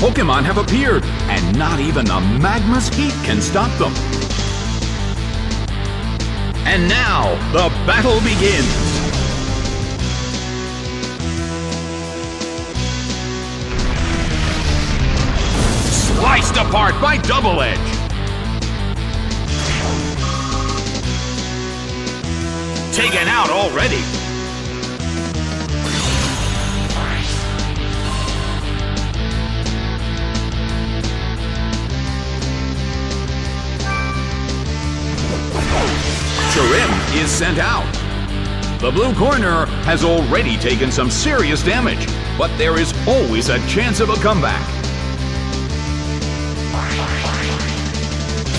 Pokemon have appeared, and not even the magma's heat can stop them. And now, the battle begins! Sliced apart by Double Edge! Taken out already! Sent out. The blue corner has already taken some serious damage, but there is always a chance of a comeback.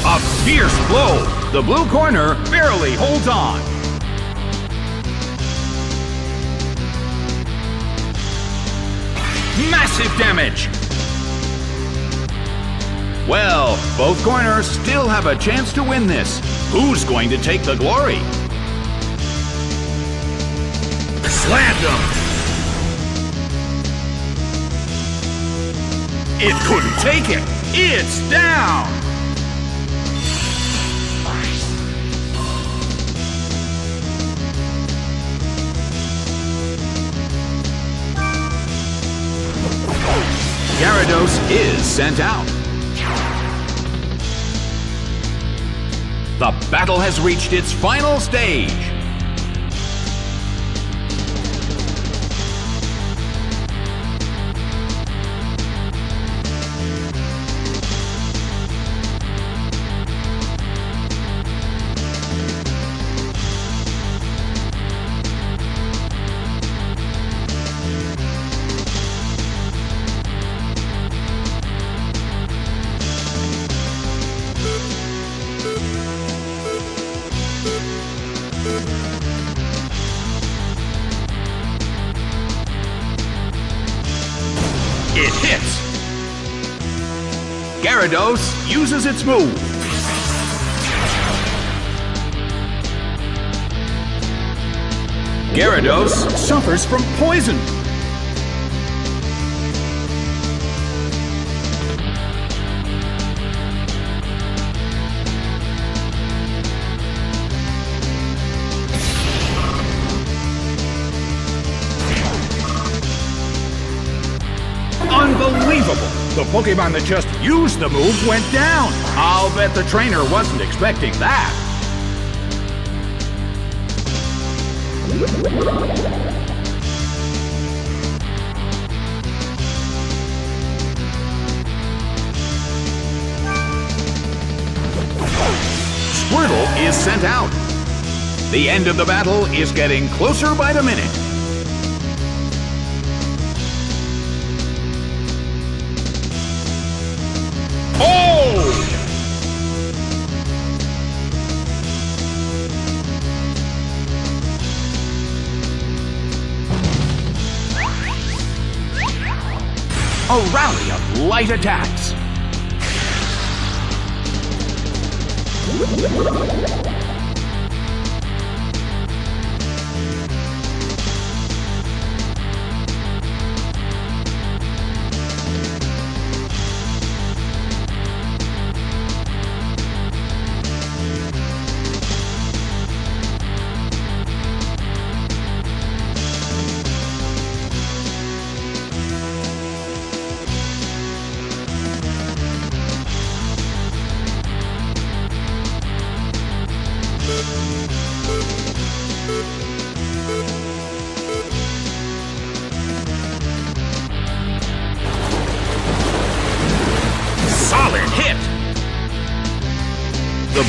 A fierce blow! The blue corner barely holds on. Massive damage! Well, both corners still have a chance to win this. Who's going to take the glory? Slammed him! It couldn't take it! It's down! Gyarados is sent out. The battle has reached its final stage. Gyarados uses its move. Gyarados suffers from poison. The Pokemon that just used the move went down. I'll bet the trainer wasn't expecting that. Squirtle is sent out. The end of the battle is getting closer by the minute. A rally of light attacks.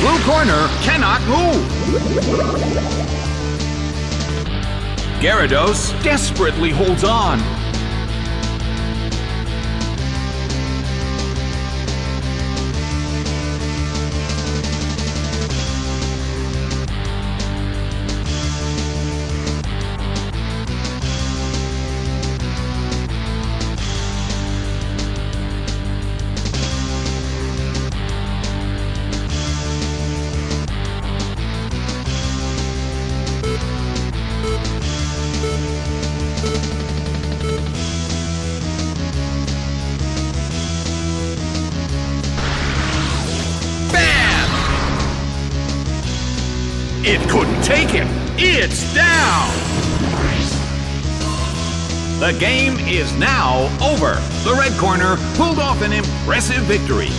Blue corner cannot move. Gyarados desperately holds on. It couldn't take him. It's down. The game is now over. The red corner pulled off an impressive victory.